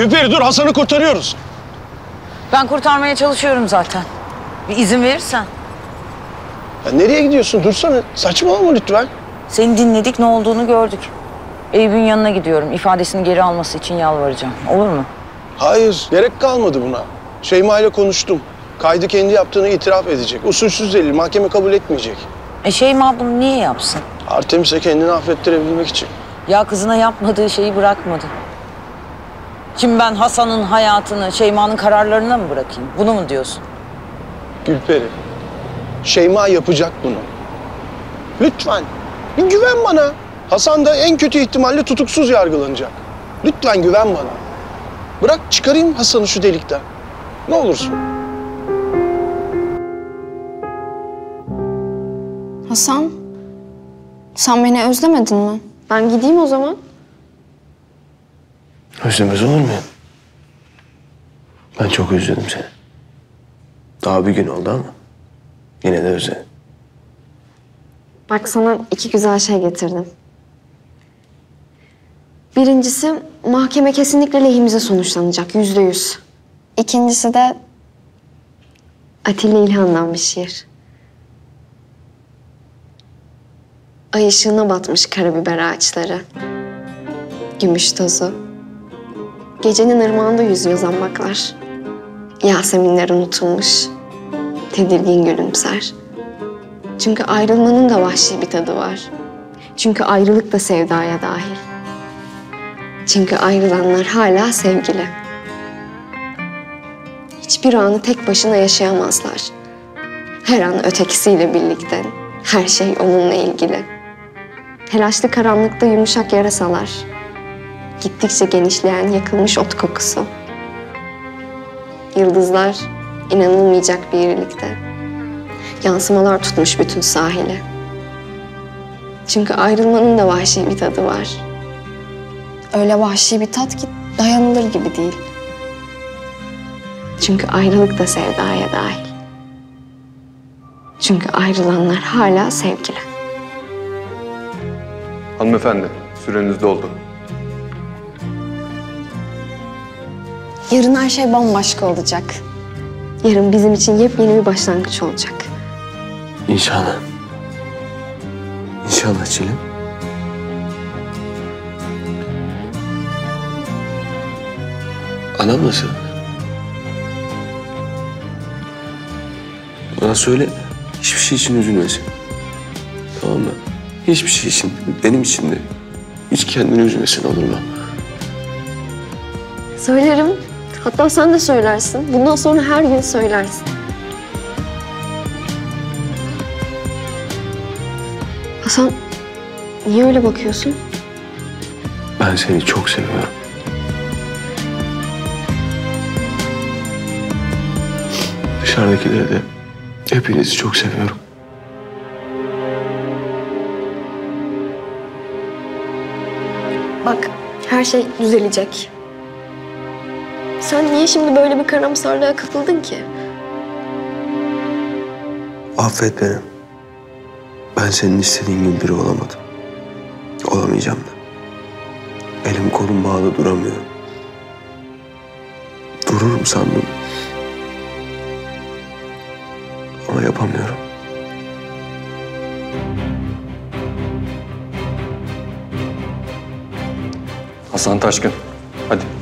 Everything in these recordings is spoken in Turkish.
Gülperi dur Hasan'ı kurtarıyoruz. Ben kurtarmaya çalışıyorum zaten. Bir izin verirsen. Ya nereye gidiyorsun? Dursana. Saçmalama lütfen. Seni dinledik ne olduğunu gördük. Eyüp'ün yanına gidiyorum. İfadesini geri alması için yalvaracağım. Olur mu? Hayır, gerek kalmadı buna. Şeyma ile konuştum. Kaydı kendi yaptığını itiraf edecek. Usulsüz delil, mahkeme kabul etmeyecek. E Şeyma bunu niye yapsın? Artemis'e kendini affettirebilmek için. Ya kızına yapmadığı şeyi bırakmadı. Şimdi ben Hasan'ın hayatını Şeyma'nın kararlarına mı bırakayım? Bunu mu diyorsun? Gülperi, Şeyma yapacak bunu. Lütfen, bir güven bana. Hasan da en kötü ihtimalle tutuksuz yargılanacak. Lütfen güven bana. Bırak çıkarayım Hasan'ı şu delikten. Ne olursun. Hasan, sen beni özlemedin mi? Ben gideyim o zaman. Özlemez olur muyum? Ben çok özledim seni. Daha bir gün oldu ama yine de özledim. Bak sana iki güzel şey getirdim. Birincisi mahkeme kesinlikle lehimize sonuçlanacak yüzde yüz. İkincisi de Atilla İlhan'dan bir şiir. Ay ışığına batmış karabiber ağaçları. Gümüş tozu. Gecenin ırmağında yüzüyor zambaklar. Yaseminler unutulmuş. Tedirgin gülümser. Çünkü ayrılmanın da vahşi bir tadı var. Çünkü ayrılık da sevdaya dahil. Çünkü ayrılanlar hala sevgili. Hiçbir anı tek başına yaşayamazlar. Her an ötekisiyle birlikte. Her şey onunla ilgili. Telaşlı karanlıkta yumuşak yarasalar. Gittikçe genişleyen yakılmış ot kokusu. Yıldızlar inanılmayacak bir irilikte. Yansımalar tutmuş bütün sahili. Çünkü ayrılmanın da vahşi bir tadı var. Öyle vahşi bir tat ki dayanılır gibi değil. Çünkü ayrılık da sevdaya dahil. Çünkü ayrılanlar hala sevgili. Hanımefendi, süreniz doldu. Yarın her şey bambaşka olacak. Yarın bizim için yepyeni bir başlangıç olacak. İnşallah. İnşallah Çilim. Anam nasıl? Bana söyle. Hiçbir şey için üzülmesin. Tamam mı? Hiçbir şey için. Benim için de. Hiç kendini üzmesin olur mu? Söylerim. Hatta sen de söylersin. Bundan sonra her gün söylersin. Hasan, niye öyle bakıyorsun? Ben seni çok seviyorum. Dışarıdakileri de hepinizi çok seviyorum. Bak, her şey düzelecek. Sen niye şimdi böyle bir karamsarlığa kapıldın ki? Affet beni. Ben senin istediğin gibi biri olamadım. Olamayacağım da. Elim kolum bağlı duramıyorum. Dururum sandım. Ama yapamıyorum. Hasan Taşkın, hadi.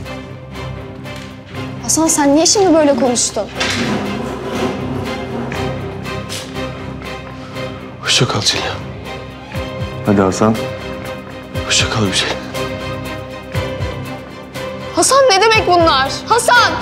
Hasan sen niye şimdi böyle konuştun? Hoşça kal Çiğdem. Hadi Hasan. Hoşça kal güzel. Hasan ne demek bunlar? Hasan!